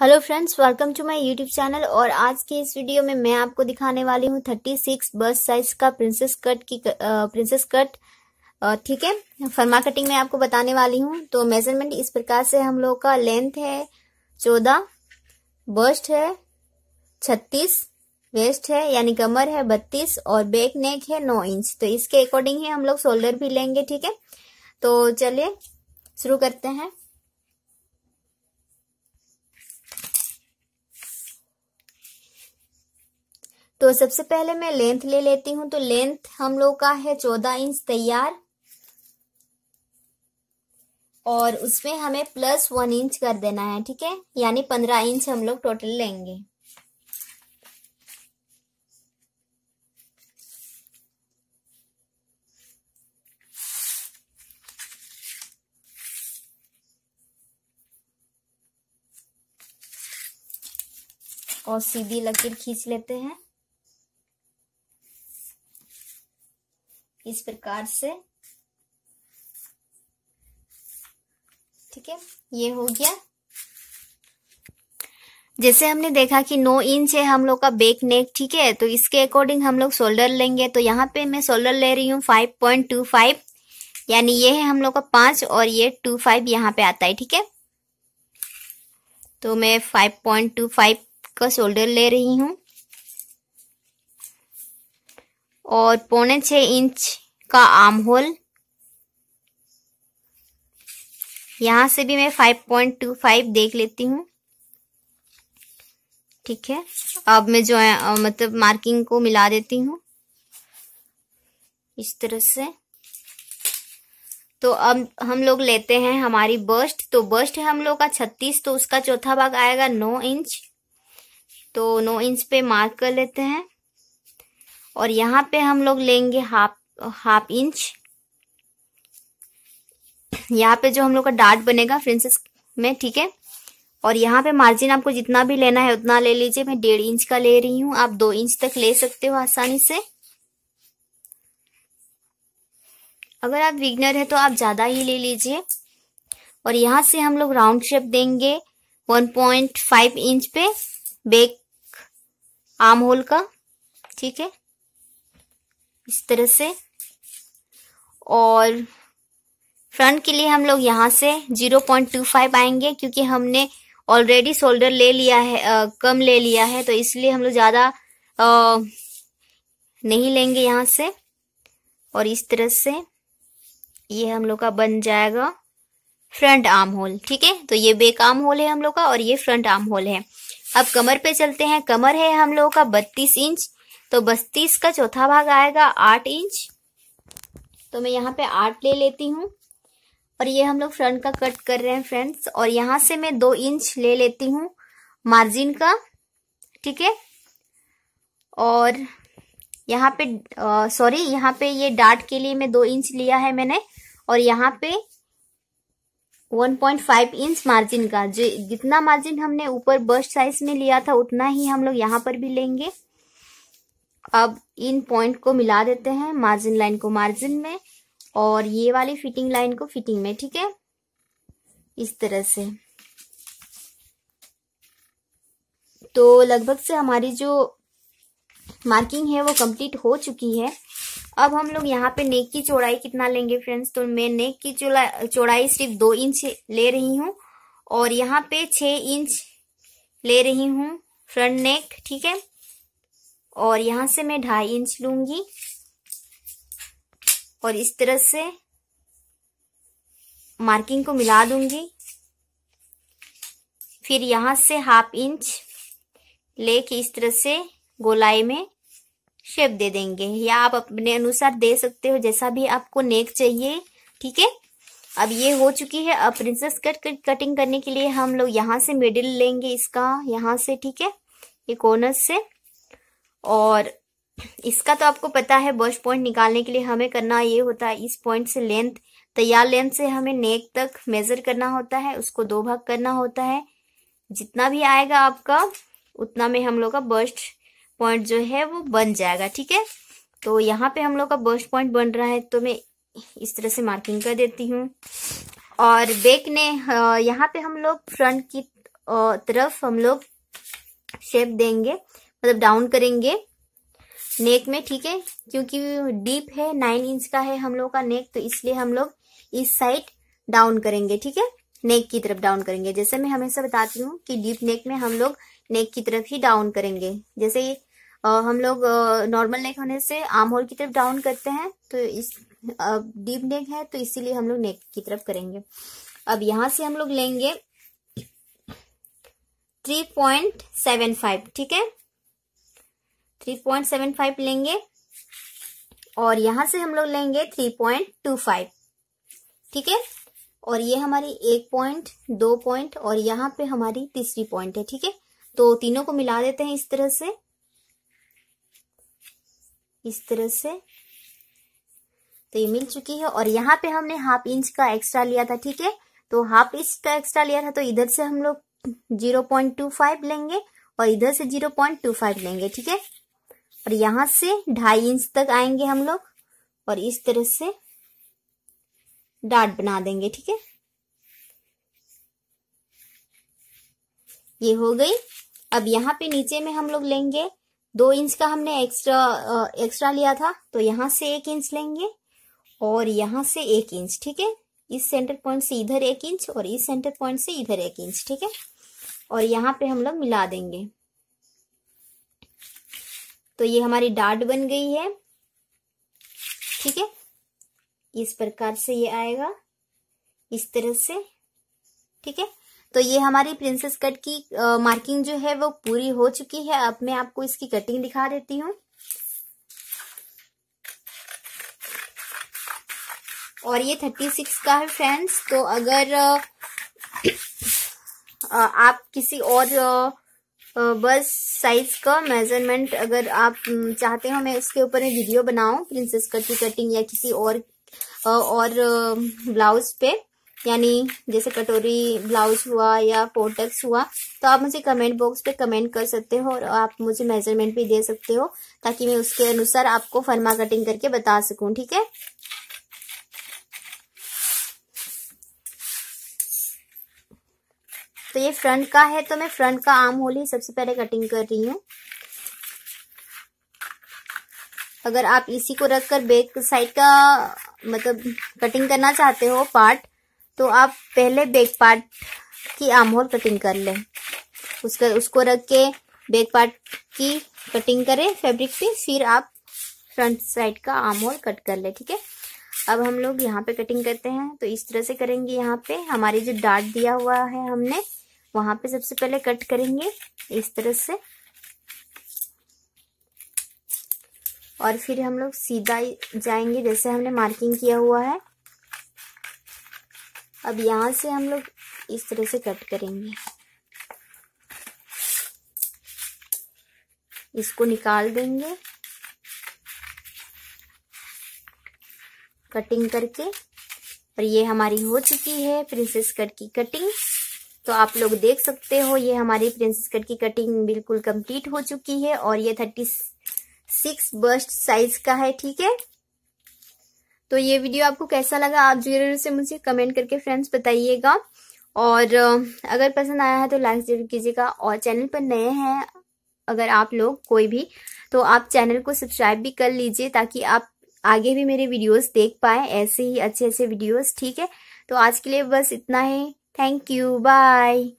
Hello friends welcome to my YouTube channel और आज के इस वीडियो में मैं आपको दिखाने वाली हूँ थर्टी सिक्स बस साइज़ का प्रिंसेस कट की प्रिंसेस कट ठीक है? फर्मा कटिंग में आपको बताने वाली हूँ। तो मेज़रमेंट इस प्रकार से हम लोग का लेंथ है चौदह बस्ट है छत्तीस वेस्ट है यानी कमर है बत्तीस और बैक नेक है नौ इंच तो इसके अकॉर्डिंग ही हम लोग शोल्डर भी लेंगे, ठीक है? तो चलिए शुरू करते हैं। तो सबसे पहले मैं लेंथ ले लेती हूँ तो लेंथ हम लोग का है चौदह इंच तैयार। और उसमें हमें प्लस वन इंच कर देना है, ठीक है? यानी पंद्रह इंच हम लोग टोटल लेंगे। और सीधी लकीर खींच लेते हैं। इस प्रकार से। ठीक है, ये हो गया। जैसे हमने देखा कि नौ इंच है हम लोग का बेक नेक, ठीक है तो इसके अकॉर्डिंग हम लोग शोल्डर लेंगे। तो यहाँ पे मैं शोल्डर ले रही हूँ फाइव पॉइंट टू फाइव, यानी ये है हम लोग का पाँच और ये टू फाइव यहाँ पे आता है, ठीक है। तो मैं फाइव पॉइंट टू फाइव का शोल्डर ले रही हूँ। और पौने छह इंच का आर्म होल यहाँ से भी मैं 5.25 देख लेती हूँ। ठीक है? अब मैं जो है मतलब मार्किंग को मिला देती हूँ। इस तरह से। तो अब हम लोग लेते हैं हमारी बस्ट तो बस्ट है हम लोग का छत्तीस तो उसका चौथा भाग आएगा नौ इंच। तो नौ इंच पे मार्क कर लेते हैं। और यहाँ पे हम लोग लेंगे हाफ़ हाफ़ इंच। यहाँ पे जो हम लोग का डार्ट बनेगा फ्रिंसेस में, ठीक है? और यहाँ पे मार्जिन आपको जितना भी लेना है उतना ले लीजिए। मैं डेढ़ इंच का ले रही हूँ। आप दो इंच तक ले सकते हो आसानी से। अगर आप विगनर है तो आप ज़्यादा ही ले लीजिए। और यहाँ से हम लोग राउंड शेप देंगे 1.5 इंच पे बेक आर्म होल का, ठीक है? इस तरह से। और फ्रंट के लिए हम लोग यहाँ से 0.25 आएँगे क्योंकि हमने ऑलरेडी शोल्डर ले लिया है आ, कम ले लिया है तो इसलिए हम लोग ज़्यादा नहीं लेंगे यहाँ से। और इस तरह से ये हम लोग का बन जाएगा फ्रंट आर्म होल ठीक है? तो ये बेक आर्म होल है हम लोग का और ये फ्रंट आर्म होल है। अब कमर पे चलते हैं। कमर है हम लोग का बत्तीस इंच। तो बत्तीस का चौथा भाग आएगा आठ इंच। तो मैं यहाँ पे आठ ले लेती हूँ। और ये हम लोग फ्रंट का कट कर रहे हैं फ्रेंड्स और यहाँ से मैं दो इंच ले लेती हूँ मार्जिन का। ठीक है? और यहाँ पे सॉरी यहाँ पे ये डार्ट के लिए मैं दो इंच लिया है मैंने। और यहाँ पे 1.5 इंच मार्जिन का। जो जितना मार्जिन हमने ऊपर बस्ट साइज़ में लिया था, उतना ही हम लोग यहाँ पर भी लेंगे। अब इन पॉइंट को मिला देते हैं मार्जिन लाइन को मार्जिन में और ये वाली फिटिंग लाइन को फिटिंग में, ठीक है? इस तरह से। तो लगभग से हमारी जो मार्किंग है वो कंप्लीट हो चुकी है। अब हम लोग यहाँ पे नेक की चौड़ाई कितना लेंगे फ्रेंड्स तो मैं नेक की चौड़ाई सिर्फ़ दो इंच ले रही हूँ और यहाँ पे छ इंच ले रही हूँ फ्रंट नेक ठीक है? और यहाँ से मैं ढाई इंच लूँगी। और इस तरह से मार्किंग को मिला दूँगी। फिर यहाँ से हाफ़ इंच लेके इस तरह से गोलाई में शेप दे देंगे। या आप अपने अनुसार दे सकते हो जैसा भी आपको नेक चाहिए ठीक है? अब ये हो चुकी है अब प्रिंसेस कट कर, कटिंग करने के लिए हम लोग यहाँ से मिडिल लेंगे इसका यहाँ से ठीक है? ये कॉर्नर से। और इसका तो आपको पता है बस्ट पॉइंट निकालने के लिए हमें करना ये होता है, इस पॉइंट से लेंथ, तैयार लेंथ से हमें नेक तक मेजर करना होता है, उसको दो भाग करना होता है। जितना भी आएगा आपका, उतना में हम लोग का बस्ट पॉइंट जो है वो बन जाएगा, ठीक है? तो यहाँ पे हम लोग का बस्ट पॉइंट बन रहा है तो मैं इस तरह से मार्किंग कर देती हूँ। और बेक ने यहाँ पे हम लोग फ्रंट की तरफ़ हम लोग शेप देंगे। मतलब डाउन करेंगे नेक में, ठीक है? क्योंकि डीप है नाइन इंच का है हम लोग का नेक तो इसलिए हम लोग इस साइड डाउन करेंगे, ठीक है? नेक की तरफ़ डाउन करेंगे। जैसे मैं हमेशा बताती हूँ कि डीप नेक में हम लोग नेक की तरफ़ ही डाउन करेंगे। जैसे हम लोग नॉर्मल नेक होने से आर्म होल की तरफ़ डाउन करते हैं तो इस डीप नेक है तो इसीलिए हम लोग नेक की तरफ़ करेंगे। अब यहाँ से हम लोग लेंगे थ्री पॉइंट सेवन फाइव ठीक है? थ्री पॉइंट सेवन फाइव लेंगे और यहाँ से हम लोग लेंगे थ्री पॉइंट टू फाइव, ठीक है? और ये हमारी एक पॉइंट, दो पॉइंट और यहाँ पे हमारी तीसरी पॉइंट है, ठीक है? तो तीनों को मिला देते हैं इस तरह से। इस तरह से। तो ये मिल चुकी है और यहाँ पे हमने हाफ़ इंच का एक्स्ट्रा लिया था, ठीक है? तो हाफ़ इंच का एक्स्ट्रा लिया था तो इधर से हम लोग ज़ीरो पॉइंट टू फाइव लेंगे और इधर से ज़ीरो पॉइंट टू फाइव लेंगे, ठीक है? और यहाँ से ढाई इंच तक आएँगे हम लोग और इस तरह से डाट बना देंगे, ठीक है? ये हो गई। अब यहाँ पे नीचे में हम लोग लेंगे। दो इंच का हमने एक्स्ट्रा एक्स्ट्रा लिया था तो यहाँ से एक इंच लेंगे और यहाँ से एक इंच, ठीक है? इस सेंटर पॉइंट से इधर एक इंच और इस सेंटर पॉइंट से इधर एक इंच, ठीक है? और यहाँ पे हम लोग मिला देंगे। तो ये हमारी डाट बन गई है। ठीक है? इस प्रकार से ये आएगा। इस तरह से। ठीक है? तो ये हमारी प्रिंसेस कट की आ, मार्किंग जो है वो पूरी हो चुकी है। अब मैं आपको इसकी कटिंग दिखा देती हूँ। और ये थर्टी सिक्स का है फ्रेंड्स तो अगर आ, आप किसी और बस साइज़ का मेज़रमेंट अगर आप चाहते हो, मैं इसके ऊपर वीडियो बनाऊँ प्रिंसेस कट की कटिंग या किसी और और ब्लाउज पे, यानी जैसे कटोरी ब्लाउज हुआ या पोटक्स हुआ तो आप मुझे कमेंट बॉक्स पे कमेंट कर सकते हो और आप मुझे मेज़रमेंट भी दे सकते हो, ताकि मैं उसके अनुसार आपको फर्मा कटिंग करके बता सकूँ, ठीक है? तो ये फ्रंट का है तो मैं फ्रंट का आर्म होल ही सबसे पहले कटिंग कर रही हूँ। अगर आप इसी को रखकर बैक साइड का मतलब कटिंग करना चाहते हो पार्ट तो आप पहले बैक पार्ट की आर्म होल कटिंग कर लें। उसका, उसको रख के बैक पार्ट की कटिंग करें फैब्रिक पे, फिर आप फ्रंट साइड का आर्म होल कट कर ले, ठीक है? अब हम लोग यहाँ पे कटिंग करते हैं तो इस तरह से करेंगे यहाँ पे। हमारी जो डार्ट दिया हुआ है हमने वहाँ पे सबसे पहले कट करेंगे इस तरह से। और फिर हम लोग सीधा जाएँगे, जैसे हमने मार्किंग किया हुआ है। अब यहाँ से हम लोग इस तरह से कट करेंगे। इसको निकाल देंगे। कटिंग करके। और ये हमारी हो चुकी है प्रिंसेस कट की कटिंग तो आप लोग देख सकते हो, ये हमारी प्रिंसेस कट की कटिंग बिल्कुल कंप्लीट हो चुकी है और ये थर्टी सिक्स बस्ट साइज़ का है, ठीक है? तो ये वीडियो आपको कैसा लगा, आप ज़रूर से मुझे कमेंट करके फ्रेंड्स बताइएगा। और अगर पसंद आया है तो लाइक ज़रूर कीजिएगा। और चैनल पर नए हैं, अगर आप लोग कोई भी तो आप चैनल को सब्सक्राइब भी कर लीजिए ताकि आप आगे भी मेरे वीडियोस देख पाए, ऐसे ही अच्छे अच्छे वीडियोस ठीक है? तो आज के लिए बस इतना ही। Thank you. Bye.